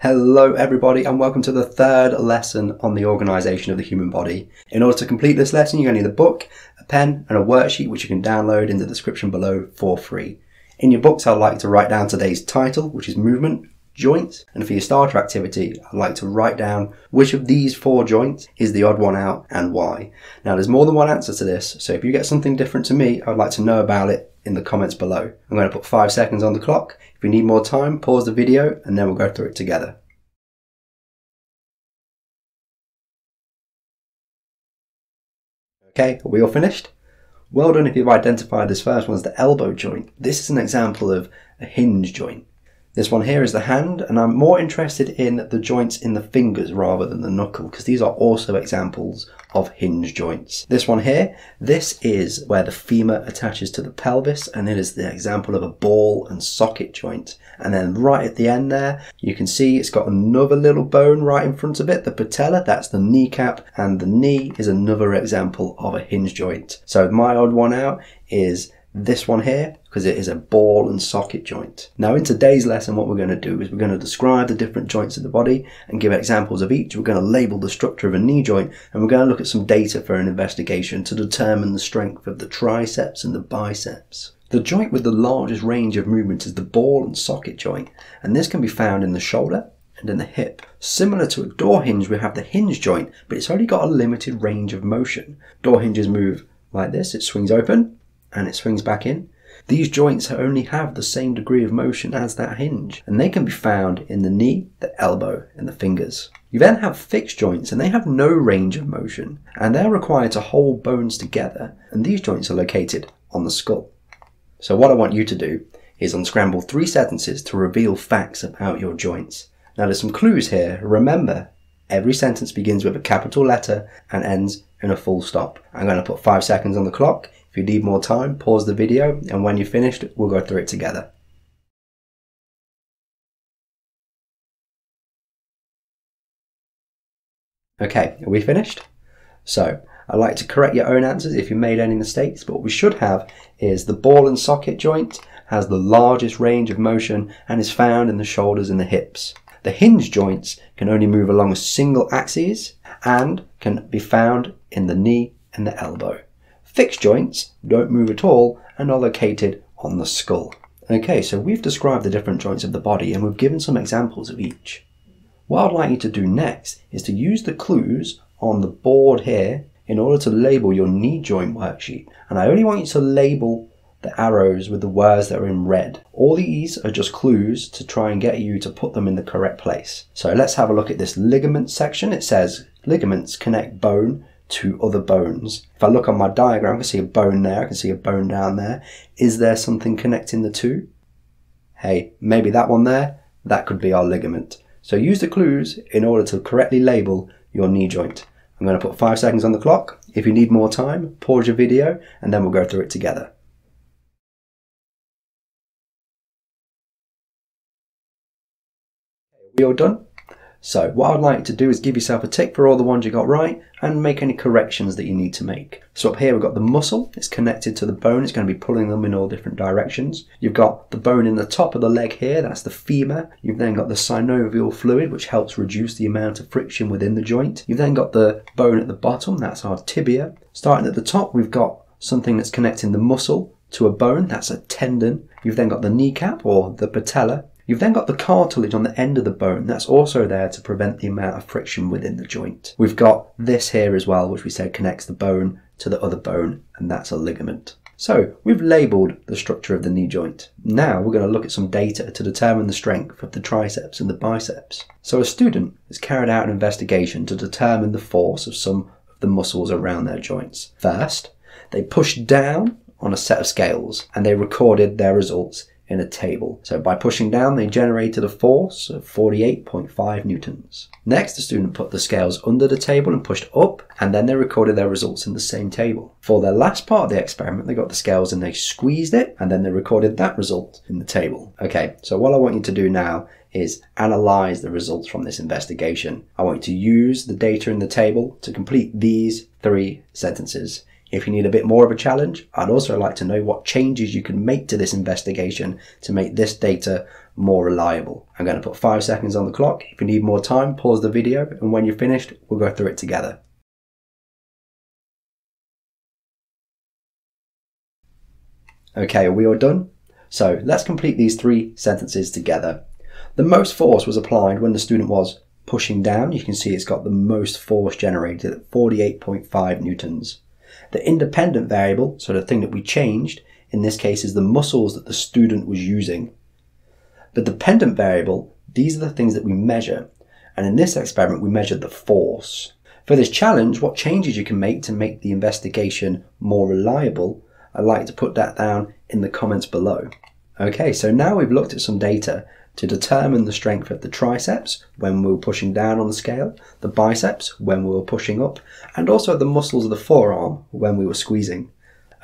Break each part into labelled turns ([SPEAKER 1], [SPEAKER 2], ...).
[SPEAKER 1] Hello, everybody, and welcome to the third lesson on the organisation of the human body. In order to complete this lesson, you're going to need a book, a pen, and a worksheet which you can download in the description below for free. In your books, I'd like to write down today's title, which is movement, joints, and for your starter activity, I'd like to write down which of these four joints is the odd one out and why. Now, there's more than one answer to this, so if you get something different to me, I'd like to know about it in the comments below. I'm going to put five seconds on the clock. If you need more time, pause the video and then we'll go through it together. Okay, are we all finished? Well done if you've identified this first one as the elbow joint. This is an example of a hinge joint. This one here is the hand, and I'm more interested in the joints in the fingers rather than the knuckle, because these are also examples of hinge joints. This one here, this is where the femur attaches to the pelvis, and it is the example of a ball and socket joint. And then right at the end there, you can see it's got another little bone right in front of it, the patella, that's the kneecap, and the knee is another example of a hinge joint. So my odd one out is this one here because it is a ball and socket joint. Now in today's lesson what we're going to do is we're going to describe the different joints of the body and give examples of each. We're going to label the structure of a knee joint and we're going to look at some data for an investigation to determine the strength of the triceps and the biceps. The joint with the largest range of movement is the ball and socket joint and this can be found in the shoulder and in the hip. Similar to a door hinge we have the hinge joint but it's only got a limited range of motion. Door hinges move like this, it swings open and it swings back in. These joints only have the same degree of motion as that hinge, and they can be found in the knee, the elbow, and the fingers. You then have fixed joints, and they have no range of motion, and they're required to hold bones together, and these joints are located on the skull. So, what I want you to do is unscramble three sentences to reveal facts about your joints. Now, there's some clues here. Remember, every sentence begins with a capital letter and ends in a full stop. I'm going to put five seconds on the clock. If you need more time, pause the video and when you're finished, we'll go through it together. Okay, are we finished? So, I'd like to correct your own answers if you made any mistakes, but what we should have is the ball and socket joint has the largest range of motion and is found in the shoulders and the hips. The hinge joints can only move along a single axis and can be found in the knee and the elbow. Fixed joints don't move at all and are located on the skull. Okay, so we've described the different joints of the body and we've given some examples of each. What I'd like you to do next is to use the clues on the board here in order to label your knee joint worksheet. And I only want you to label the arrows with the words that are in red. All these are just clues to try and get you to put them in the correct place. So let's have a look at this ligament section. It says ligaments connect bone to other bones. If I look on my diagram, I can see a bone there, I can see a bone down there. Is there something connecting the two? Hey, maybe that one there, that could be our ligament. So use the clues in order to correctly label your knee joint. I'm going to put five seconds on the clock. If you need more time, pause your video and then we'll go through it together. We all done? So what I'd like to do is give yourself a tick for all the ones you got right and make any corrections that you need to make. So up here we've got the muscle, it's connected to the bone, it's going to be pulling them in all different directions. You've got the bone in the top of the leg here, that's the femur. You've then got the synovial fluid which helps reduce the amount of friction within the joint. You've then got the bone at the bottom, that's our tibia. Starting at the top we've got something that's connecting the muscle to a bone, that's a tendon. You've then got the kneecap or the patella, You've then got the cartilage on the end of the bone. That's also there to prevent the amount of friction within the joint. We've got this here as well, which we said connects the bone to the other bone, and that's a ligament. So we've labelled the structure of the knee joint. Now we're going to look at some data to determine the strength of the triceps and the biceps. So a student has carried out an investigation to determine the force of some of the muscles around their joints. First, they pushed down on a set of scales and they recorded their results in a table. So by pushing down, they generated a force of 48.5 newtons. Next, the student put the scales under the table and pushed up, and then they recorded their results in the same table. For their last part of the experiment, they got the scales and they squeezed it, and then they recorded that result in the table. Okay, so what I want you to do now is analyze the results from this investigation. I want you to use the data in the table to complete these three sentences. If you need a bit more of a challenge, I'd also like to know what changes you can make to this investigation to make this data more reliable. I'm going to put five seconds on the clock. If you need more time, pause the video, and when you're finished, we'll go through it together. Okay, are we all done? So let's complete these three sentences together. The most force was applied when the student was pushing down. You can see it's got the most force generated at 48.5 newtons. The independent variable, so the thing that we changed, in this case is the muscles that the student was using. The dependent variable, these are the things that we measure. And in this experiment, we measured the force. For this challenge, what changes you can make to make the investigation more reliable I'd like to put that down in the comments below. Okay, so now we've looked at some data to determine the strength of the triceps when we were pushing down on the scale, the biceps when we were pushing up, and also the muscles of the forearm when we were squeezing.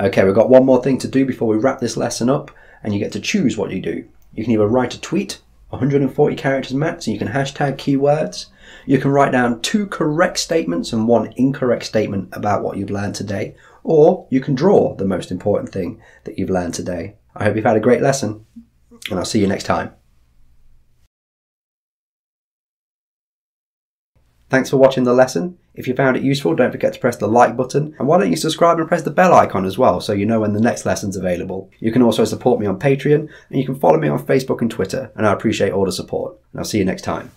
[SPEAKER 1] Okay, we've got one more thing to do before we wrap this lesson up, and you get to choose what you do. You can either write a tweet, 140 characters max, and you can hashtag keywords. You can write down two correct statements and one incorrect statement about what you've learned today, or you can draw the most important thing that you've learned today. I hope you've had a great lesson, and I'll see you next time. Thanks for watching the lesson. If you found it useful, don't forget to press the like button. And why don't you subscribe and press the bell icon as well so you know when the next lesson's available. You can also support me on Patreon and you can follow me on Facebook and Twitter. And I appreciate all the support. And I'll see you next time.